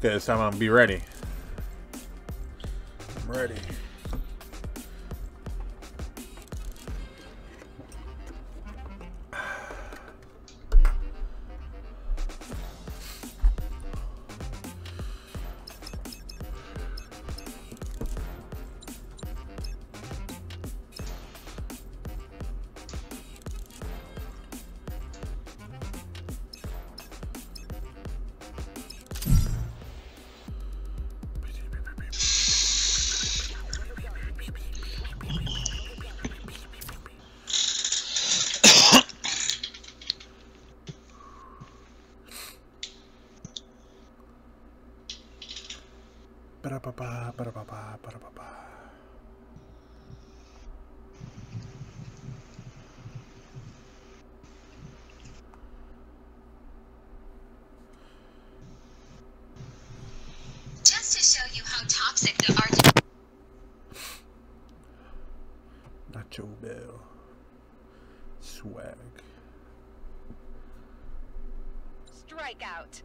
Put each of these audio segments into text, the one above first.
This time I'm gonna be ready. I'm ready. Ba-da-ba-ba, ba-da-ba-ba, ba-da-ba-ba. Just to show you how toxic the art. Nacho Bell. Swag. Strikeout.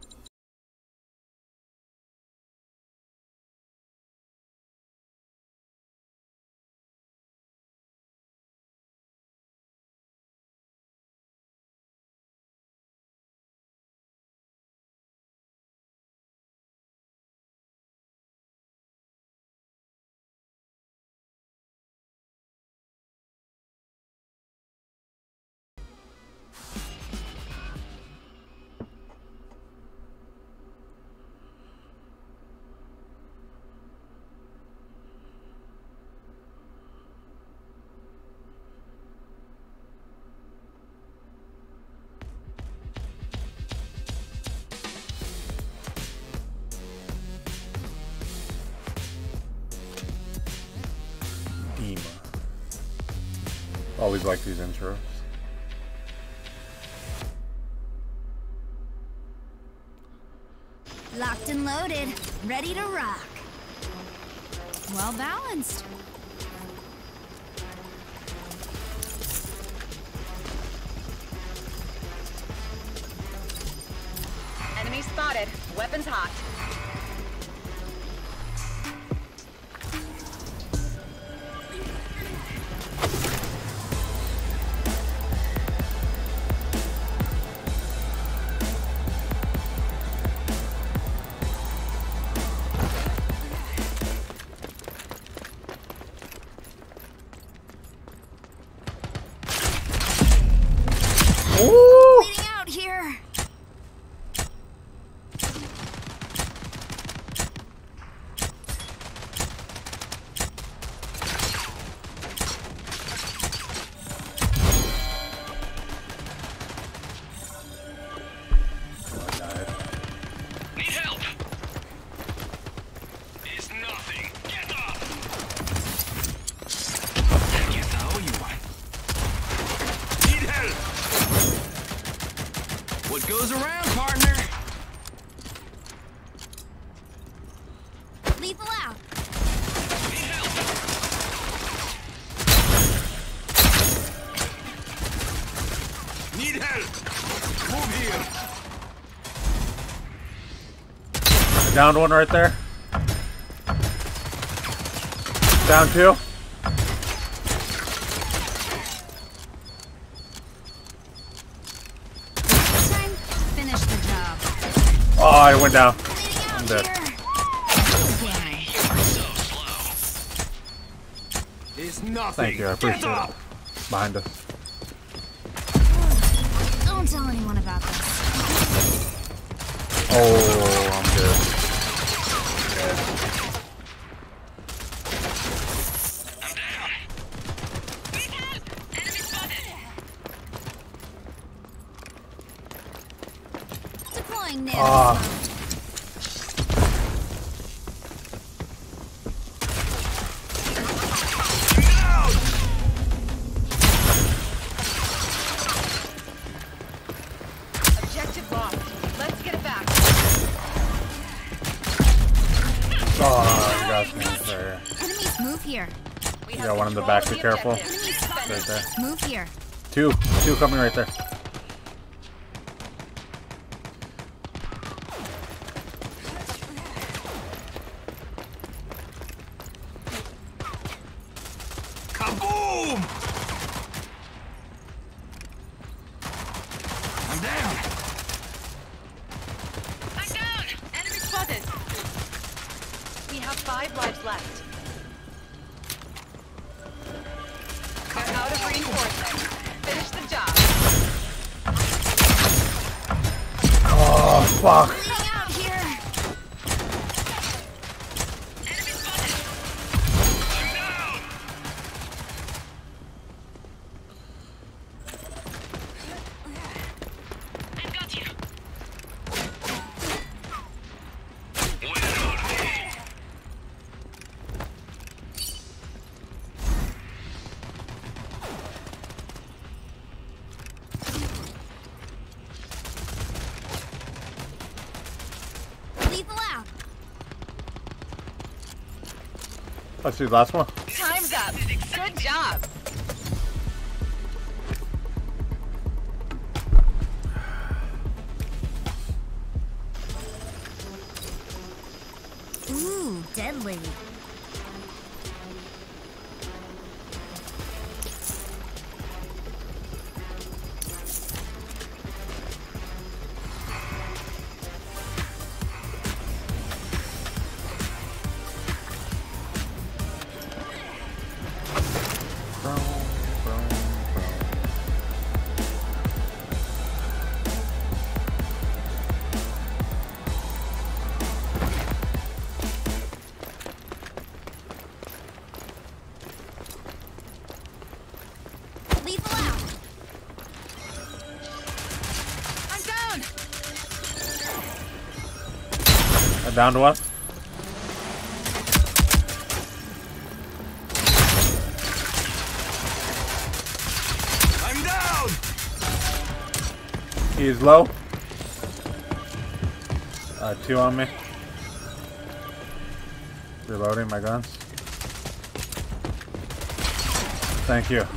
Always like these intros. Locked and loaded, ready to rock. Well balanced. Enemy spotted. Weapons hot. Goes around, partner? Lethal out. Need help! Need help! Move here! Downed one right there. Down two. Time. Finish the job. Oh, Oh, I went down. I'm dead. here. So slow. It's nothing. Thank you, I appreciate it. Behind us. Don't tell anyone about this. Oh, I'm good. I'm one in the back, be careful. objective. Enemies spotted. Right there. Move here. Two. Two coming right there. Finish the job. Oh, fuck. Let's do the last one. Time's up. Good job. Ooh, deadly. Down to one. I'm down! He's low. Uh, two on me. Reloading my guns. Thank you.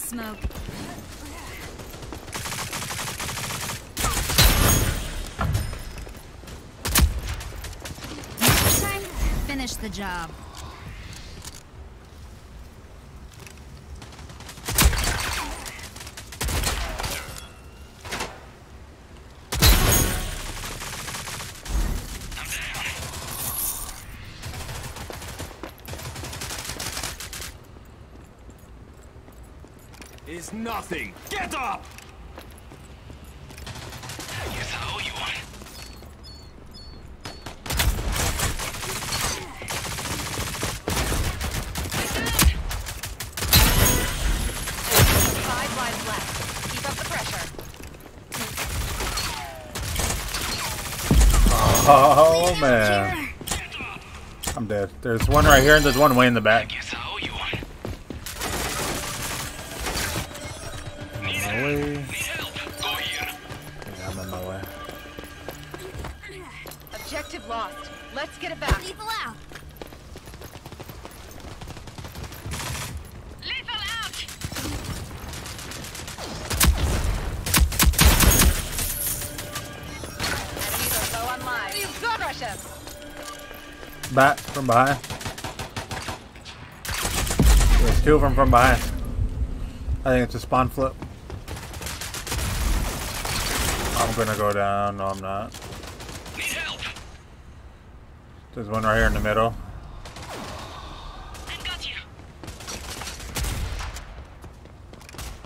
Smoke. Next time, finish the job. Is nothing. Get up! Guess I owe you one. Five lives left. Keep up the pressure. Oh man, I'm dead. There's one right here and there's one way in the back. My way. Need help? Go here. Yeah, I'm on my way. Objective lost. Let's get it back. Lethal out. Lethal out. Enemies are low on lives. You've got Russia. Back from behind. There's two of them from behind. I think it's a spawn flip. I'm gonna go down. No, I'm not. Need help? There's one right here in the middle. I've got you.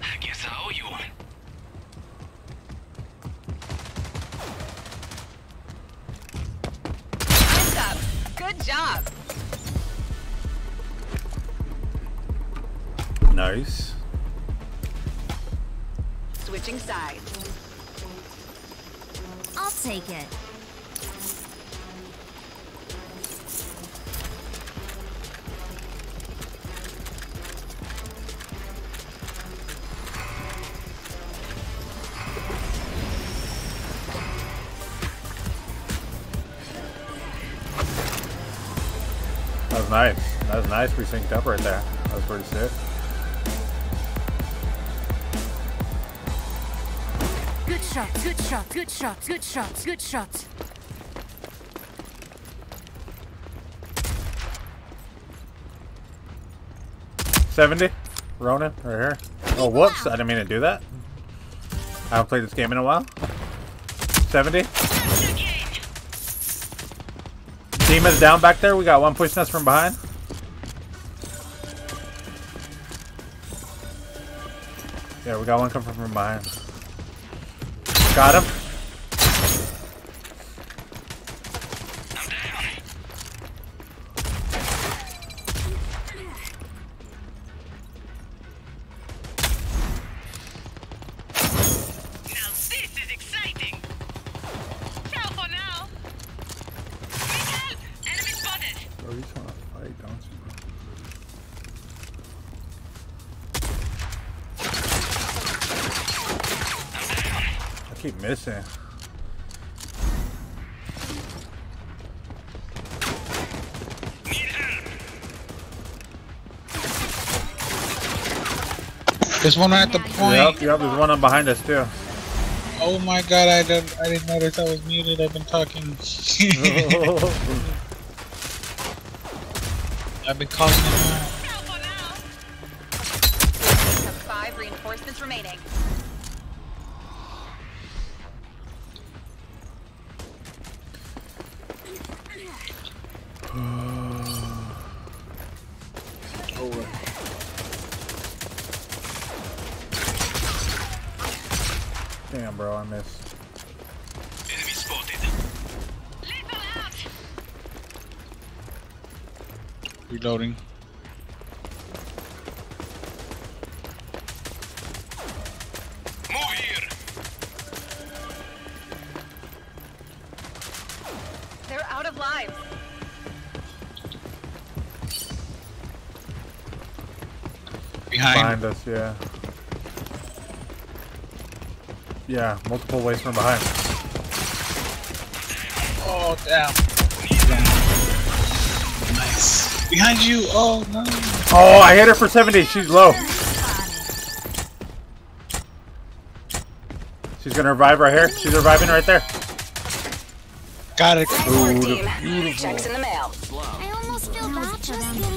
I guess I owe you one. Time's up. Good job. Nice. Switching sides. Take it. That was nice. That was nice. We synced up right there. That was pretty sick. Shots, good shots, good shots, good shots, good shots. Seventy. Ronin, right here. Oh, whoops! I didn't mean to do that. I haven't played this game in a while. Seventy. Team is down back there. We got one pushing us from behind. Yeah, we got one coming from behind. Got keep missing. Need. There's one right at the point. Yep, yep, there's one on behind us too. Oh my god, I didn't, I didn't notice I was muted. I've been talking. I've been calling him for five reinforcements remaining. Damn, bro, I missed. Enemy spotted. Lethal out. Reloading. Move here. They're out of lives. Behind. Behind us, yeah. Yeah, multiple ways from behind. Oh, damn. Nice. Behind you. Oh, no. Oh, I hit her for 70. She's low. She's gonna revive right here. She's reviving right there. Got it. Checks in the mail. I almost feel bad just getting